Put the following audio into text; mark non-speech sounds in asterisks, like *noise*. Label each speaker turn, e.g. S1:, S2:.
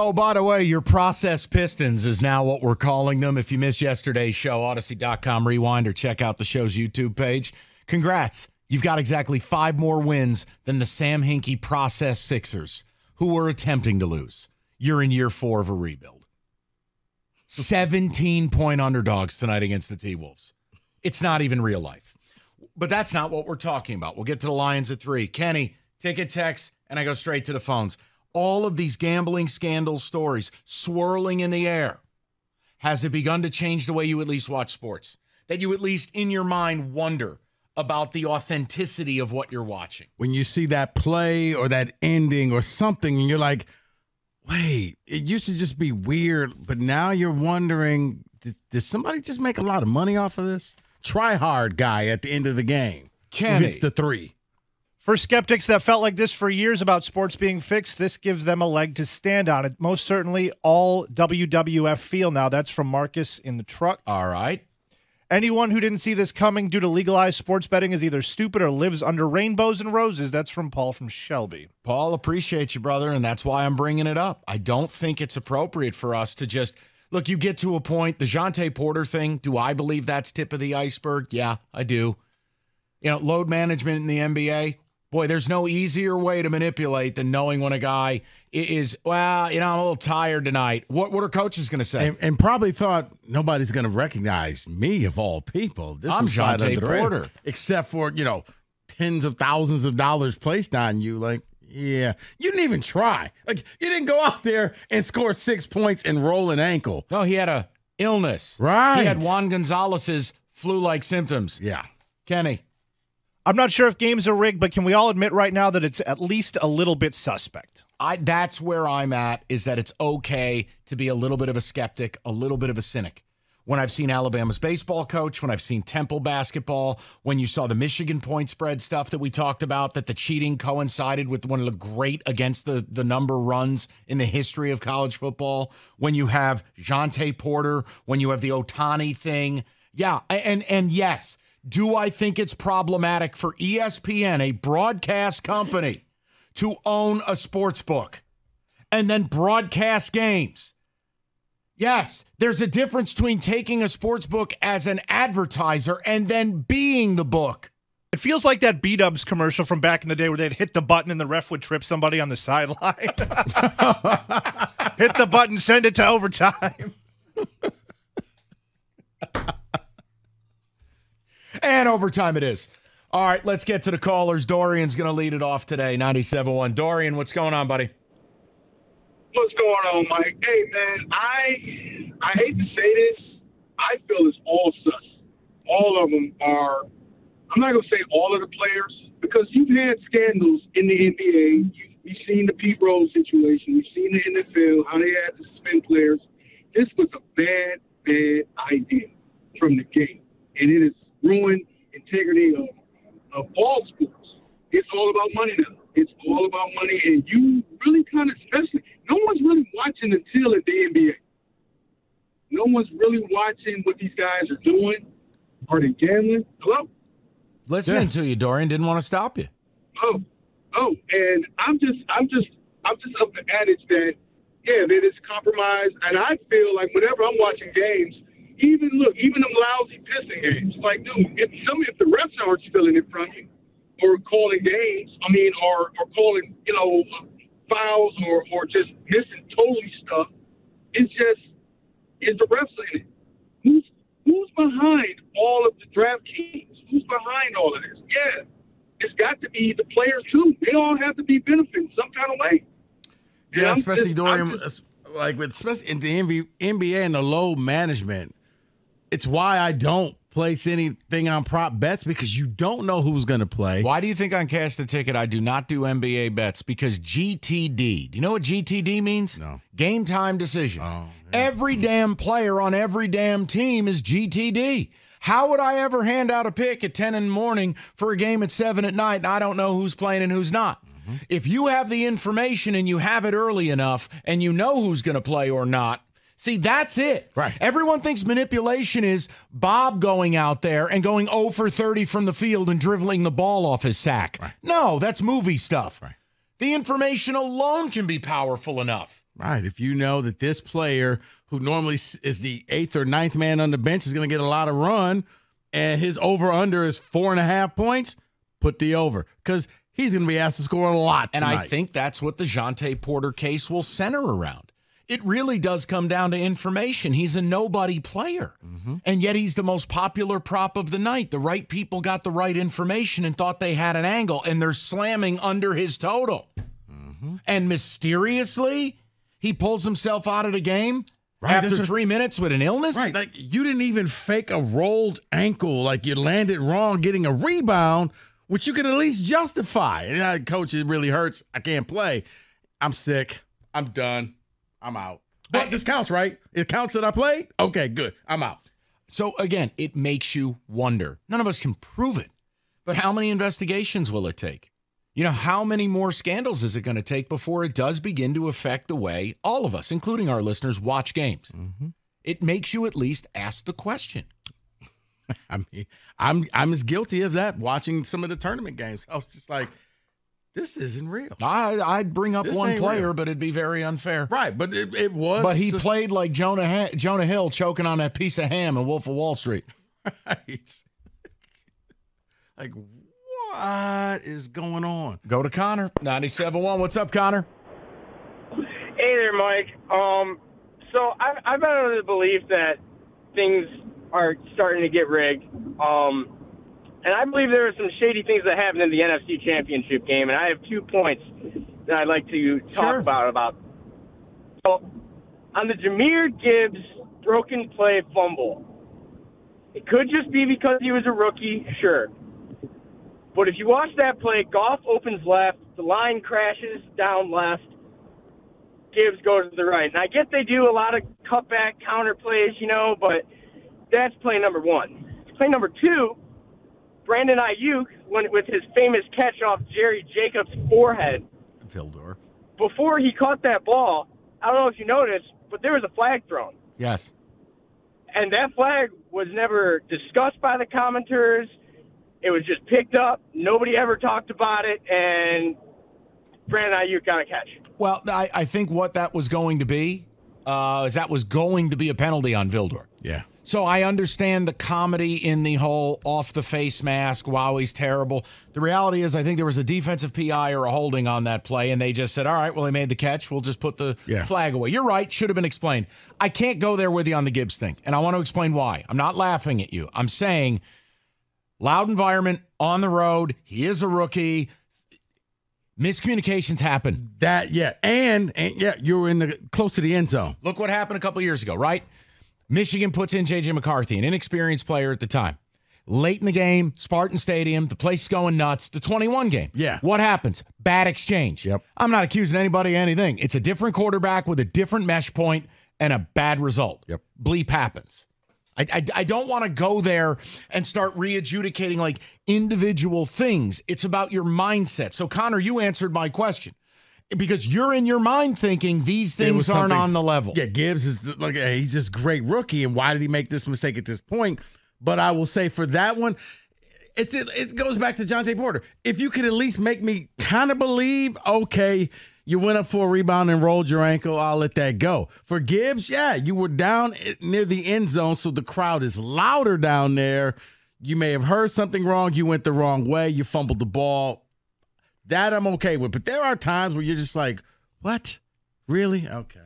S1: Oh, by the way, your process pistons is now what we're calling them. If you missed yesterday's show, Audacy.com rewind or check out the show's YouTube page. Congrats. You've got exactly five more wins than the Sam Hinkie process Sixers, who were attempting to lose. You're in year four of a rebuild. 17 point underdogs tonight against the T Wolves. It's not even real life. But that's not what we're talking about. We'll get to the Lions at three. Kenny, ticket text, and I go straight to the phones. All of these gambling scandal stories swirling in the air. Has it begun to change the way you at least watch sports? That you at least in your mind wonder about the authenticity of what you're watching.
S2: When you see that play or that ending or something, and you're like, wait, it used to just be weird, but now you're wondering, did, did somebody just make a lot of money off of this? Try hard guy at the end of the game.
S1: Kenny.
S2: It's the three.
S3: For skeptics that felt like this for years about sports being fixed, this gives them a leg to stand on. It most certainly all WWF feel now. That's from Marcus in the truck.
S1: All right.
S3: Anyone who didn't see this coming due to legalized sports betting is either stupid or lives under rainbows and roses. That's from Paul from Shelby.
S1: Paul, appreciate you, brother, and that's why I'm bringing it up. I don't think it's appropriate for us to just look. You get to a point. The Jontay Porter thing. Do I believe that's tip of the iceberg? Yeah, I do. You know, load management in the NBA. Boy, there's no easier way to manipulate than knowing when a guy is, well, you know, I'm a little tired tonight. What what are coaches going to say?
S2: And, and probably thought nobody's going to recognize me of all people. This
S1: I'm
S2: was slide
S1: Jontay
S2: under the radar.
S1: Porter.
S2: except for you know tens of thousands of dollars placed on you. Like, yeah, you didn't even try. Like, you didn't go out there and score six points and roll an ankle.
S1: no, he had a illness.
S2: Right.
S1: He had Juan Gonzalez's flu-like symptoms.
S2: Yeah.
S1: Kenny.
S3: I'm not sure if games are rigged, but can we all admit right now that it's at least a little bit suspect?
S1: I that's where I'm at is that it's okay to be a little bit of a skeptic, a little bit of a cynic. When I've seen Alabama's baseball coach, when I've seen Temple basketball, when you saw the Michigan point spread stuff that we talked about, that the cheating coincided with one of the great against the, the number runs in the history of college football, when you have Jontay Porter, when you have the Ohtani thing. Yeah, and and yes, do I think it's problematic for ESPN, a broadcast company, to own a sports book and then broadcast games? Yes, there's a difference between taking a sports book as an advertiser and then being the book.
S3: It feels like that B Dubs commercial from back in the day where they'd hit the button and the ref would trip somebody on the sideline. *laughs* hit the button, send it to overtime. *laughs*
S1: And overtime it is. All right, let's get to the callers. Dorian's going to lead it off today, 97.1. Dorian, what's going on, buddy?
S4: What's going on, Mike? Hey, man, I I hate to say this. I feel it's all sus. All of them are. I'm not gonna say all of the players because you've had scandals in the NBA. You've, seen the Pete Rose situation. You've seen the NFL how they had to suspend players. This was a bad, bad idea from the game, and it has ruined integrity of of all sports. It's all about money now. It's all about money, and you really kind of, especially, no one's really watching until at the NBA. No one's really watching what these guys are doing. Are they gambling? Hello?
S1: Listening to you, Dorian. Didn't want to stop you.
S4: Oh, oh, and I'm just, I'm just, I'm just of the adage that, yeah, that it's compromised. And I feel like whenever I'm watching games, even look, even them lousy pissing games, like, dude, if some, if the refs aren't stealing it from you, or calling games, I mean, or or calling, you know, fouls, or or just missing totally stuff, it's just, is the refs in it? Who's who's behind all of the draft teams? Who's behind all of this? Yeah, it's got to be the players too. They all have to be benefiting some kind of way.
S2: Yeah, especially
S4: just-
S2: Dorian,
S4: just-
S2: like with especially in the NBA and the low management. It's why I don't place anything on prop bets because you don't know who's going to play.
S1: Why do you think on Cash the Ticket I do not do NBA bets? Because GTD. Do you know what GTD means?
S2: No.
S1: Game time decision.
S2: Oh,
S1: Every damn player on every damn team is GTD. How would I ever hand out a pick at 10 in the morning for a game at 7 at night and I don't know who's playing and who's not?
S2: Mm-hmm.
S1: If you have the information and you have it early enough and you know who's going to play or not, see, that's it.
S2: Right.
S1: Everyone thinks manipulation is Bob going out there and going 0 for 30 from the field and dribbling the ball off his sack. No, that's movie stuff.
S2: Right.
S1: The information alone can be powerful enough.
S2: Right. If you know that this player who normally is the eighth or ninth man on the bench is going to get a lot of run and his over under is four and a half points, put the over because he's going to be asked to score a lot.
S1: And I think that's what the Jontay Porter case will center around. It really does come down to information. He's a nobody player. And yet he's the most popular prop of the night. The right people got the right information and thought they had an angle, and they're slamming under his total. And mysteriously, he pulls himself out of the game
S2: Right,
S1: after
S2: what-
S1: three minutes with an illness.
S2: Right. Like you didn't even fake a rolled ankle. Like you landed wrong getting a rebound, which you could at least justify. And uh, coach, it really hurts. I can't play. I'm sick. I'm done. I'm out. But this counts, right? It counts that I played? Okay, good. I'm out.
S1: So again, it makes you wonder. None of us can prove it, but how many investigations will it take? You know, how many more scandals is it going to take before it does begin to affect the way all of us, including our listeners, watch games? Mm-hmm. It makes you at least ask the question. *laughs*
S2: I mean, I'm I'm as guilty of that watching some of the tournament games. I was just like, this isn't real.
S1: I, I'd bring up
S2: This
S1: one player,
S2: real.
S1: but it'd be very unfair.
S2: Right, but it, it was
S1: But he played like Jonah ha- Jonah Hill choking on that piece of ham in Wolf of Wall Street.
S2: right. *laughs* like what is going on?
S1: Go to Connor, 97.1. What's up, Connor?
S5: Hey there, Mike. Um, so I, I've been under the belief that things are starting to get rigged. Um, and I believe there are some shady things that happened in the NFC Championship game, and I have two points that I'd like to talk
S1: Sure.
S5: about. About so on the Jahmyr Gibbs broken play fumble, it could just be because he was a rookie, sure. But if you watch that play, Goff opens left, the line crashes down left. Gibbs goes to the right. And I get they do a lot of cutback counter plays, you know, but that's play number one. Play number two, Brandon Aiyuk went with his famous catch off Jerry Jacobs' forehead.
S1: Vildor.
S5: Before he caught that ball, I don't know if you noticed, but there was a flag thrown.
S1: Yes.
S5: And that flag was never discussed by the commenters. It was just picked up. Nobody ever talked about it, and Brandon Aiyuk got a catch.
S1: Well, I, I think what that was going to be uh, is that was going to be a penalty on Vildor.
S2: Yeah.
S1: So I understand the comedy in the whole off the face mask. Wow, he's terrible. The reality is, I think there was a defensive PI or a holding on that play, and they just said, "All right, well, he made the catch. We'll just put the
S2: Yeah.
S1: flag away." You're right. Should have been explained. I can't go there with you on the Gibbs thing, and I want to explain why. I'm not laughing at you. I'm saying loud environment on the road. He is a rookie. Miscommunications happen.
S2: That yeah, and and yeah, you were in the close to the end zone.
S1: Look what happened a couple years ago, right? Michigan puts in JJ McCarthy, an inexperienced player at the time. Late in the game, Spartan Stadium, the place going nuts. The 21 game.
S2: Yeah.
S1: What happens? Bad exchange.
S2: Yep.
S1: I'm not accusing anybody of anything. It's a different quarterback with a different mesh point and a bad result.
S2: Yep.
S1: Bleep happens. I, I, I don't want to go there and start re-adjudicating like individual things. It's about your mindset. So, Connor, you answered my question because you're in your mind thinking these things aren't on the level.
S2: Yeah, Gibbs is like hey, he's just great rookie, and why did he make this mistake at this point? But I will say for that one, it's it, it goes back to Jontay Porter. If you could at least make me kind of believe, okay, you went up for a rebound and rolled your ankle, I'll let that go. For Gibbs, yeah, you were down near the end zone, so the crowd is louder down there. You may have heard something wrong. You went the wrong way. You fumbled the ball. That I'm okay with. But there are times where you're just like, what? Really? Okay.